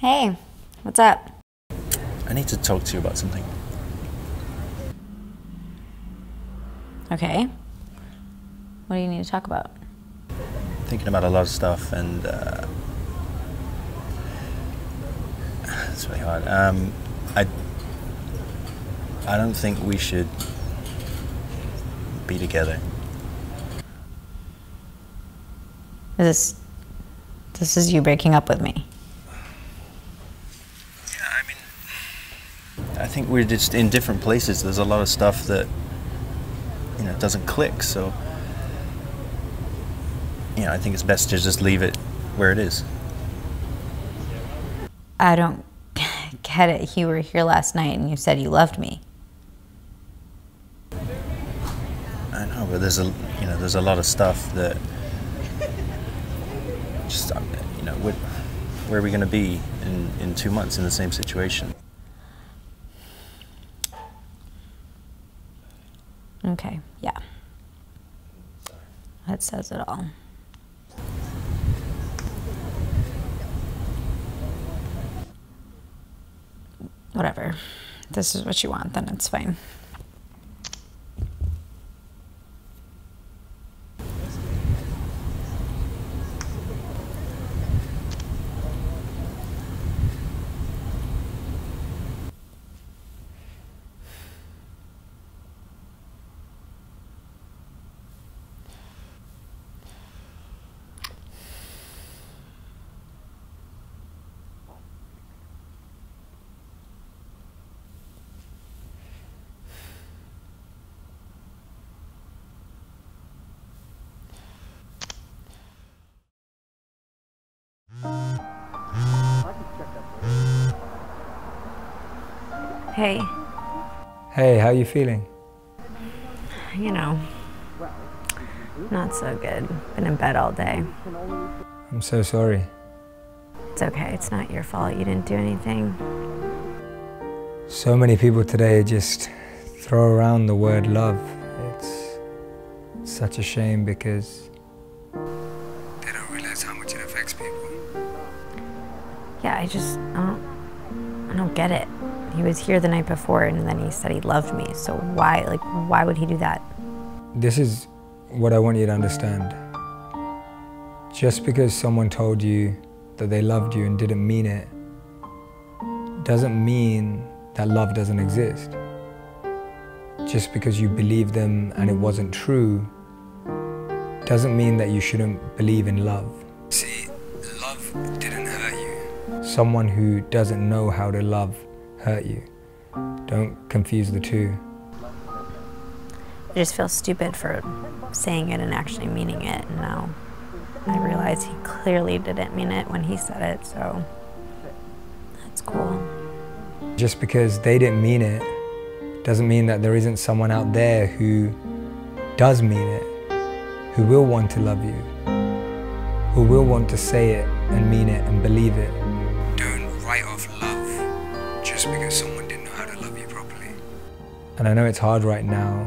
Hey, what's up? I need to talk to you about something. Okay. What do you need to talk about? Thinking about a lot of stuff, and uh, it's really hard. Um, I I don't think we should be together. Is this this is you breaking up with me? Yeah, I mean, I think we're just in different places. There's a lot of stuff that you know doesn't click. So you know, I think it's best to just leave it where it is. I don't get it. You were here last night and you said you loved me. I know, but there's a you know there's a lot of stuff that just um, you know what, where are we going to be in in two months in the same situation? Okay, yeah. That says it all. Whatever. This is what you want, then it's fine. Hey, Hey, how you feeling? you know, not so good. Been in bed all day. I'm so sorry. It's okay. It's not your fault. You didn't do anything. So many people today just throw around the word love. It's such a shame because they don't realize how much it affects people. Yeah, I just I don't I don't get it. He was here the night before and then he said he loved me. So why like why would he do that? This is what I want you to understand. Just because someone told you that they loved you and didn't mean it doesn't mean that love doesn't exist. Just because you believe them and it wasn't true doesn't mean that you shouldn't believe in love. See, love didn't hurt you. Someone who doesn't know how to love hurt you. Don't confuse the two. I just feel stupid for saying it and actually meaning it. And now I realize he clearly didn't mean it when he said it. So that's cool. Just because they didn't mean it doesn't mean that there isn't someone out there who does mean it, who will want to love you, who will want to say it and mean it and believe it. Don't write off love just because someone didn't know how to love you properly. And I know it's hard right now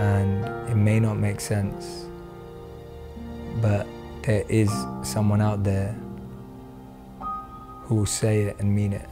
and it may not make sense, but there is someone out there who will say it and mean it.